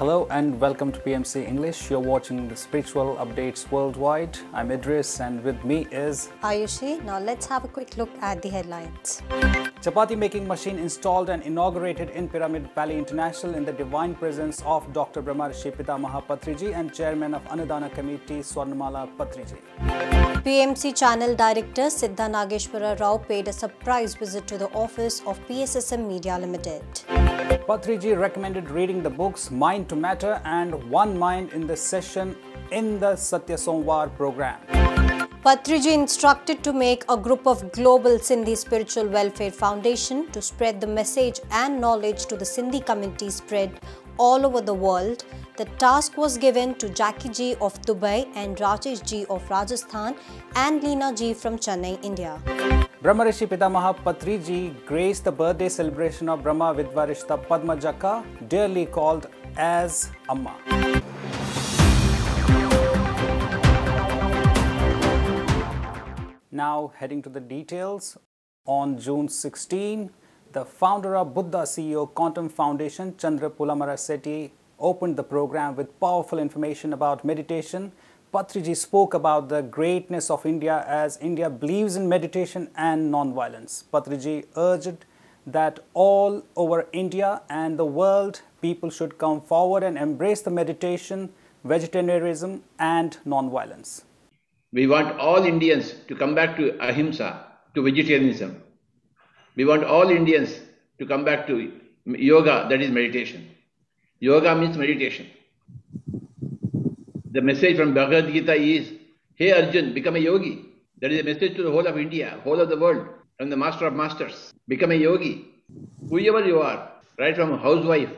Hello and welcome to PMC English. You're watching the spiritual updates worldwide. I'm Idris and with me is Ayushi. Now let's have a quick look at the headlines. Chapati making machine installed and inaugurated in Pyramid Valley International in the divine presence of Dr. Brahmarshi Pitamaha Patriji and chairman of Annadana Committee Swarnamala Patriji. PMC channel director Siddha Nageshwara Rao paid a surprise visit to the office of PSSM Media Limited. Patriji recommended reading the books Mind to Matter and One Mind in the session in the Satya Somvar program. Patriji instructed to make a group of Global Sindhi Spiritual Welfare Foundation to spread the message and knowledge to the Sindhi community spread all over the world. The task was given to Jackie G of Dubai and Rajesh G of Rajasthan and Leena G from Chennai, India. Brahmarishi Pitamaha Patriji graced the birthday celebration of Brahma Vidvarishta Padmajakka, dearly called as Amma. Now heading to the details. On June 16, the founder of Buddha CEO Quantum Foundation, Chandra Pulamara opened the program with powerful information about meditation. Patriji spoke about the greatness of India as India believes in meditation and non-violence. Patriji urged that all over India and the world, people should come forward and embrace the meditation, vegetarianism and non-violence. We want all Indians to come back to ahimsa, to vegetarianism. We want all Indians to come back to yoga, that is meditation. Yoga means meditation. The message from Bhagavad Gita is, Hey Arjun, become a yogi. That is a message to the whole of India, whole of the world, from the master of masters. Become a yogi. Whoever you are, right from housewife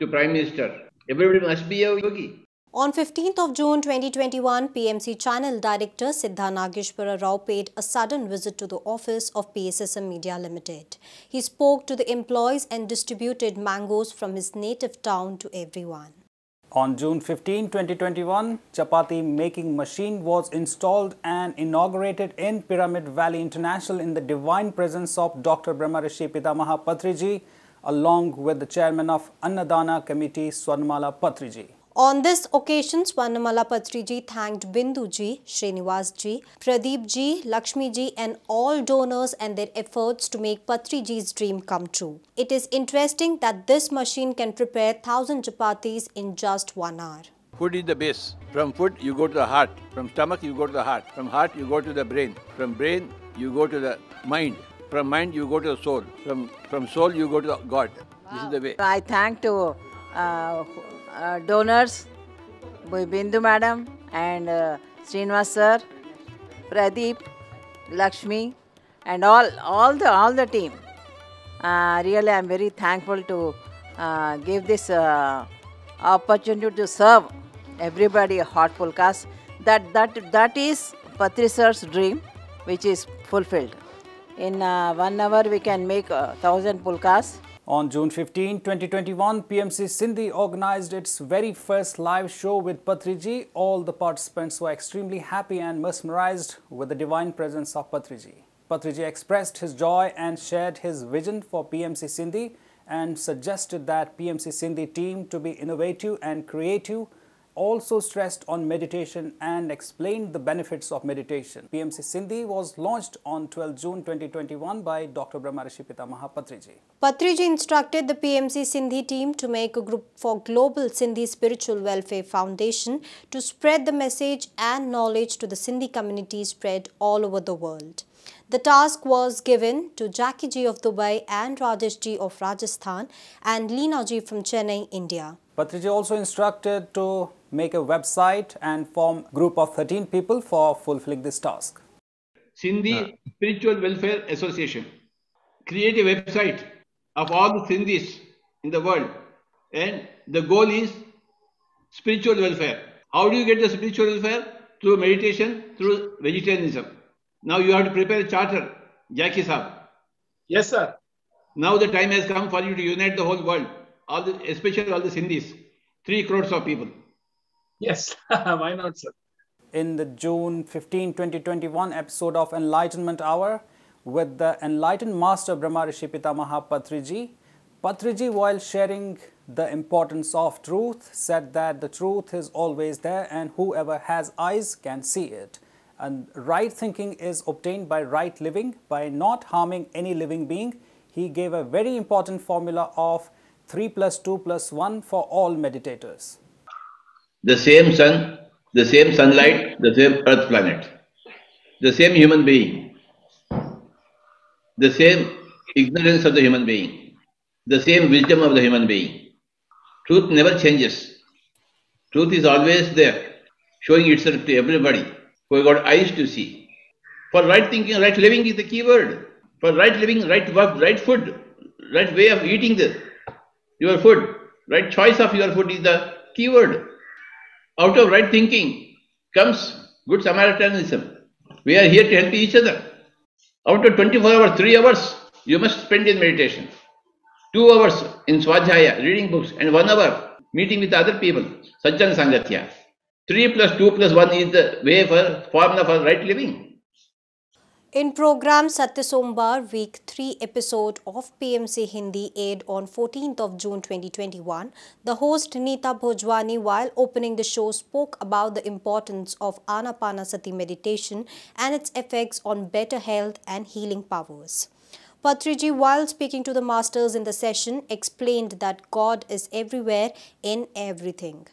to prime minister, everybody must be a yogi. On 15th of June 2021, PMC channel director Siddha Nageshwara Rao paid a sudden visit to the office of PSSM Media Limited. He spoke to the employees and distributed mangoes from his native town to everyone. On June 15, 2021, chapati making machine was installed and inaugurated in Pyramid Valley International in the divine presence of Dr. Brahmarishi Pitamaha Patriji along with the chairman of Annadana Committee Swarnamala Patriji. On this occasion, Swarnamala Patriji thanked Bindu ji, Srinivas ji, Pradeep ji, Lakshmi ji and all donors and their efforts to make Patriji's dream come true. It is interesting that this machine can prepare 1000 chapatis in just one hour. Food is the base. From food, you go to the heart. From stomach, you go to the heart. From heart, you go to the brain. From brain, you go to the mind. From mind, you go to the soul. From, from soul, you go to God. This is the way. I thank to donors, Bindu madam and uh, Srinivas sir, Pradeep, Lakshmi, and all all the all the team. Uh, really, I am very thankful to uh, give this uh, opportunity to serve everybody a hot pulkas. That that that is Patri sir's dream, which is fulfilled. In uh, one hour, we can make a thousand pulkas. On June 15, 2021, PMC Sindhi organized its very first live show with Patriji. All the participants were extremely happy and mesmerized with the divine presence of Patriji. Patriji expressed his joy and shared his vision for PMC Sindhi and suggested that PMC Sindhi team to be innovative and creative also stressed on meditation and explained the benefits of meditation. PMC Sindhi was launched on 12 June 2021 by Dr. Brahmarishi Pitamaha Patriji. Patriji instructed the PMC Sindhi team to make a group for Global Sindhi Spiritual Welfare Foundation to spread the message and knowledge to the Sindhi community spread all over the world. The task was given to Jackie G of Dubai and Rajesh G of Rajasthan and Leena G from Chennai, India. Patriji also instructed to make a website and form group of 13 people for fulfilling this task. Sindhi Spiritual Welfare Association. Create a website of all the Sindhis in the world and the goal is spiritual welfare. How do you get the spiritual welfare? Through meditation, through vegetarianism. Now you have to prepare a charter, Jackie Saab. Yes, sir. Now the time has come for you to unite the whole world, all the, especially all the Sindhis, three crores of people. Yes. Why not, sir? In the June 15, 2021 episode of Enlightenment Hour with the enlightened master Brahmarishi Pitamaha Patriji, Patriji, while sharing the importance of truth, said that the truth is always there and whoever has eyes can see it. And right thinking is obtained by right living, by not harming any living being. He gave a very important formula of 3 plus 2 plus 1 for all meditators. The same sun, the same sunlight, the same earth planet, the same human being, the same ignorance of the human being, the same wisdom of the human being. Truth never changes. Truth is always there, showing itself to everybody who have got eyes to see. For right thinking, right living is the key word. For right living, right work, right food, right way of eating the, your food, right choice of your food is the key word. Out of right thinking comes good Samaritanism. We are here to help each other. Out of 24 hours, 3 hours you must spend in meditation. 2 hours in Swadhyaya, reading books, and 1 hour meeting with other people, Sajjan Sangatya. 3 plus 2 plus 1 is the way for formula for right living. In program Satya Somvar Week 3 episode of PMC Hindi aired on 14th of June 2021, the host Neeta Bhojwani while opening the show spoke about the importance of Anapanasati meditation and its effects on better health and healing powers. Patriji, while speaking to the masters in the session, explained that God is everywhere in everything.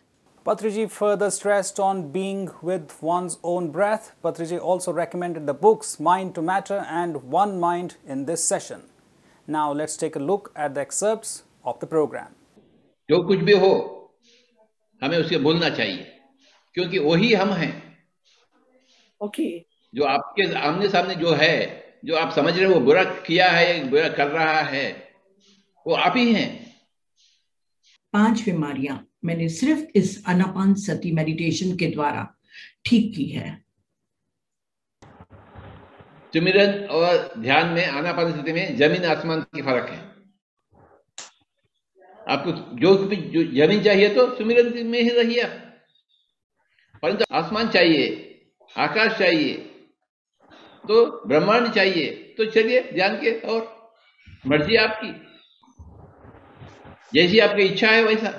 Patriji further stressed on being with one's own breath. Patriji also recommended the books Mind to Matter and One Mind in this session. Now let's take a look at the excerpts of the program. जो कुछ भी हो हमें उसे बोलना चाहिए क्योंकि वही हम हैं ओके जो आपके आमने सामने जो है जो आप समझ रहे हो वो बुरा किया है बुरा कर रहा है वो आप ही हैं पांच बीमारियां मैंने सिर्फ़ इस अनापान सती मेडिटेशन के द्वारा ठीक की है। सुमिरन और ध्यान में आनापान स्थिति में ज़मीन आसमान की फ़र्क है। आपको जो जो ज़मीन चाहिए तो सुमिरन में ही रहिए परंतु आसमान चाहिए, आकाश चाहिए तो ब्रह्मांड चाहिए तो चलिए ध्यान के और। मर्ज़ी आपकी। जैसी आपकी इच्छा है वैसा।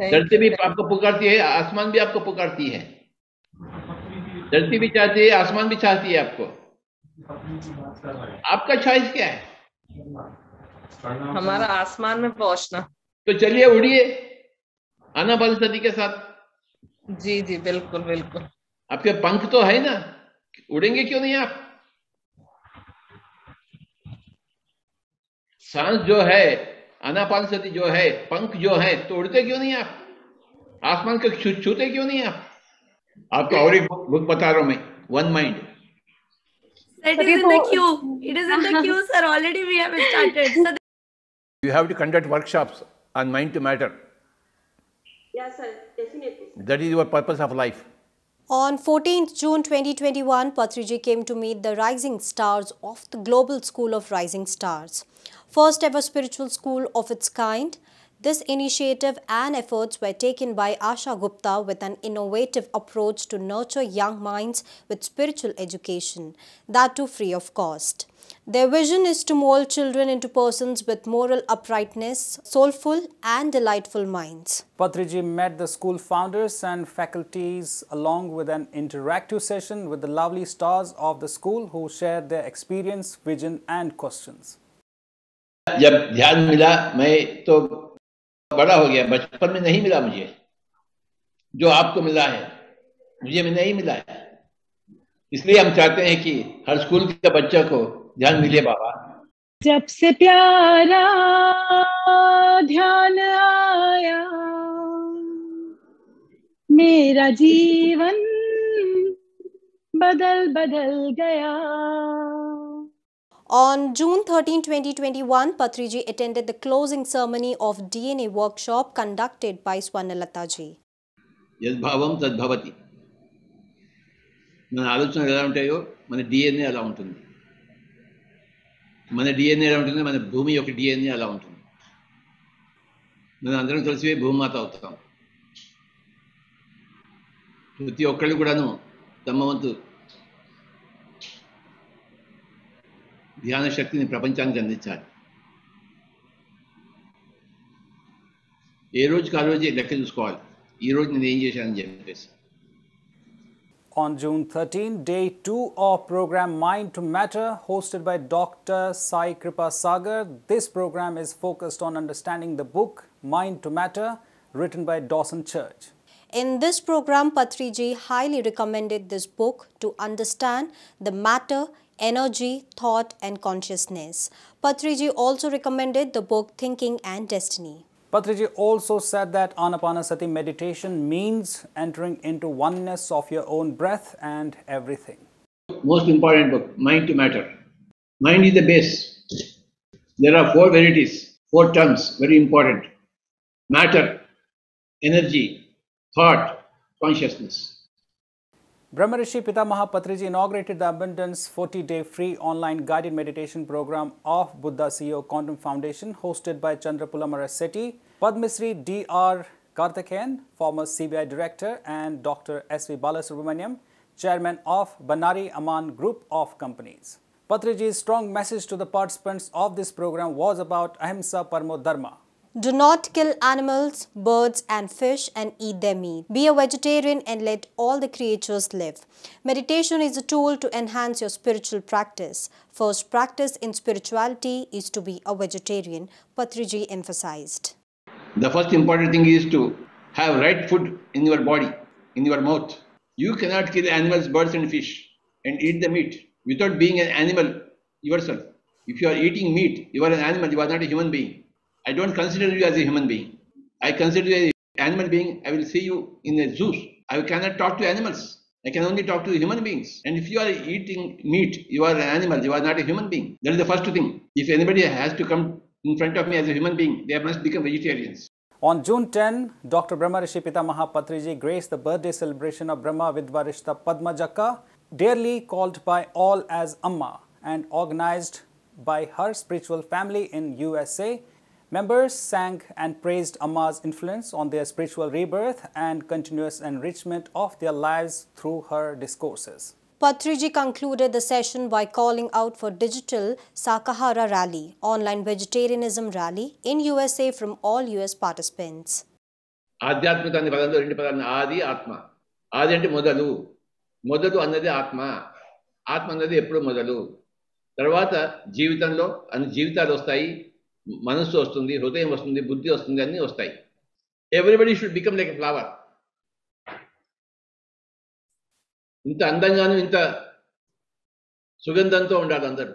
धरती भी आपको पुकारती है आसमान भी आपको पुकारती है। धरती भी चाहती है आसमान भी चाहती है आपको। आपका चॉइस क्या है? हमारा आसमान में पहुँचना। तो चलिए उड़िए आना बल सदी के साथ। जी जी बिल्कुल बिल्कुल। आपके पंख तो है ना उड़ेंगे क्यों नहीं आप? सांस जो है अनापान सती जो है पंख जो है तो उड़ते क्यों नहीं आप आसमान को छू, छूते क्यों नहीं आप आपको और एक बुक बता रहा हूँ मैं one mind It is in the queue. It is in the queue, sir. Already we have started. So You have to conduct workshops on mind to matter. yes, sir. Definitely. That is your purpose of life. On 14th June 2021, Patriji came to meet the rising stars of the Global School of Rising Stars. First ever spiritual school of its kind, this initiative and efforts were taken by Asha Gupta with an innovative approach to nurture young minds with spiritual education, that too free of cost. Their vision is to mold children into persons with moral uprightness, soulful and delightful minds. Patriji met the school founders and faculties along with an interactive session with the lovely stars of the school who shared their experience, vision and questions. जब ध्यान मिला मैं तो बड़ा हो गया, बचपन में नहीं मिला मुझे। जो आपको मिला है, मुझे में नहीं मिला है। इसलिए हम चाहते हैं कि हर स्कूल के बच्चा को ध्यान मिले बाबा। जब से प्यारा ध्यान आया, मेरा जीवन बदल बदल गया। On June 13, 2021, Patriji attended the closing ceremony of DNA workshop conducted by Swarnalata ji. యద్భావం తద్భవతి మన ఆలోచనలు ఎలా ఉంటాయో మన డిఎన్ఏ అలా ఉంటుంది. మన డిఎన్ఏ ఎలా ఉంటుంది? మన భూమి యొక్క డిఎన్ఏ అలా ఉంటుంది. మనం అందరం కలిసి భూమాత అవుతాం. ప్రతి ఒక్కళ్ళు కూడాను తమ వంతు ధ్యాన శక్తిని ప్రపంచానికి అందించాలి ఏ రోజుకి ఆ లెక్క చూసుకోవాలి ఈ రోజు నేను ఏం చేశానని చెప్పేసి On June 13, day 2 of program Mind to Matter, hosted by Dr. Sai Kripa Sagar. This program is focused on understanding the book Mind to Matter, written by Dawson Church. In this program, Patriji highly recommended this book to understand the matter energy, thought and consciousness. Patriji also recommended the book Thinking and Destiny. Patriji also said that Anapanasati meditation means entering into oneness of your own breath and everything. Most important book, Mind to Matter. Mind is the base. There are four varieties, four terms, very important. Matter, energy, thought, consciousness. Brahmarishi Pitamaha Patriji inaugurated the Abundance 40-day free online guided meditation program of Buddha CEO Quantum Foundation hosted by Chandra Pulamarasetti, Padmasri D.R. Karthikeyan, former CBI Director and Dr. S.V. Balasubramaniam, Chairman of Bannari Amman Group of Companies. Patriji's strong message to the participants of this program was about Ahimsa Parmo Dharma, Do not kill animals, birds and fish and eat their meat. Be a vegetarian and let all the creatures live. Meditation is a tool to enhance your spiritual practice. First practice in spirituality is to be a vegetarian, Patriji emphasized. The first important thing is to have right food in your body, in your mouth. You cannot kill animals, birds, and fish and eat the meat without being an animal yourself. If you are eating meat, you are an animal, you are not a human being. I don't consider you as a human being. I consider you as an animal being. I will see you in a zoo. I cannot talk to animals. I can only talk to human beings. And if you are eating meat, you are an animal, you are not a human being. That is the first thing. If anybody has to come in front of me as a human being, they must become vegetarians. On June 10, Dr. Brahmarishi Pitamaha Patriji graced the birthday celebration of Brahma Vidvarishta Padmajakka, dearly called by all as Amma and organized by her spiritual family in USA. Members sang and praised Amma's influence on their spiritual rebirth and continuous enrichment of their lives through her discourses. Patriji concluded the session by calling out for digital Shakahara Rally, online vegetarianism rally in USA from all US participants. తర్వాత జీవితంలో అన్ని జీవితాలు వస్తాయి మనస్సు వస్తుంది హృదయం వస్తుంది బుద్ధి వస్తుంది అన్నీ వస్తాయి. Everybody should become like a flower ఇంత అందంగాను ఇంత సుగంధంతో ఉండాలి అందరూ.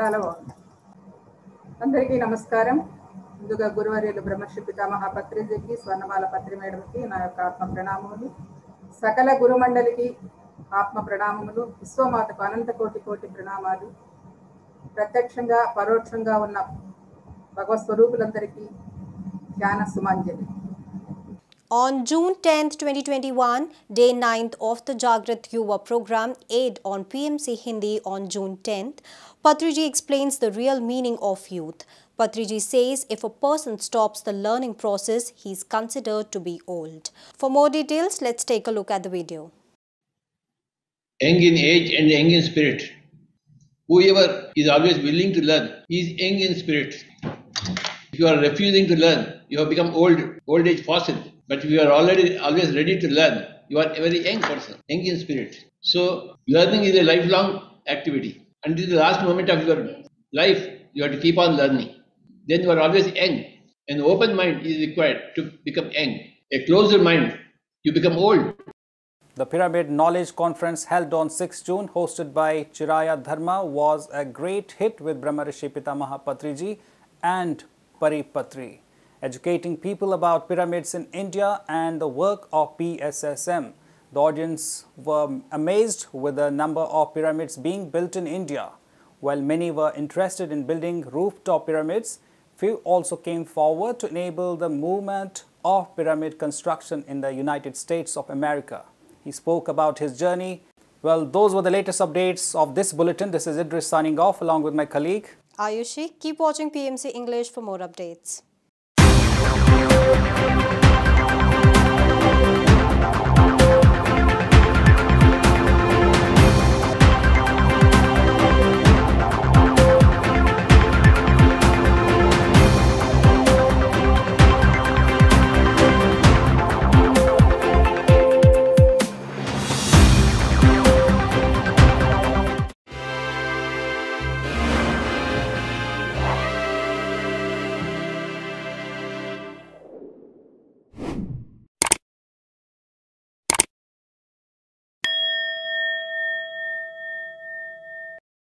చాలా బాగుంది. అందరికీ నమస్కారం. ముందుగా గురువర్యులు బ్రహ్మర్షి పితామహ పత్రిజీకి స్వర్ణమాల పత్రి మేడంకి నా యొక్క ఆత్మ ప్రణామములు. సకల గురుమండలికి ఆత్మ ప్రణామములు. విశ్వమాతకు అనంత కోటి కోటి ప్రణామాలు. ప్రత్యక్షంగా పరోక్షంగా ఉన్న భగవత్ స్వరూపులందరికీ ధ్యాన సుమాంజలి On June 10, 2021, day 9th of the Jagrat Yuva program aired on PMC Hindi on June 10th, Patriji explains the real meaning of youth. Patriji says if a person stops the learning process, he is considered to be old. For more details, let's take a look at the video. young in age and young in spirit. Whoever is always willing to learn is young in spirit. If you are refusing to learn, you have become old, old age fossil. But if you are already always ready to learn, you are a very young person, young in spirit. So learning is a lifelong activity. Until the last moment of your life, you have to keep on learning. Then you are always young. An open mind is required to become young. A closed mind, you become old. The Pyramid Knowledge Conference held on 6 June, hosted by Chiraya Dharma, was a great hit with Brahmarishi Pitamaha Patriji and Paripatri, educating people about pyramids in India and the work of PSSM. The audience were amazed with the number of pyramids being built in India. While many were interested in building rooftop pyramids, few also came forward to enable the movement of pyramid construction in the United States of America. He spoke about his journey. Well, those were the latest updates of this bulletin. This is Idris signing off along with my colleague. Ayushi, keep watching PMC English for more updates.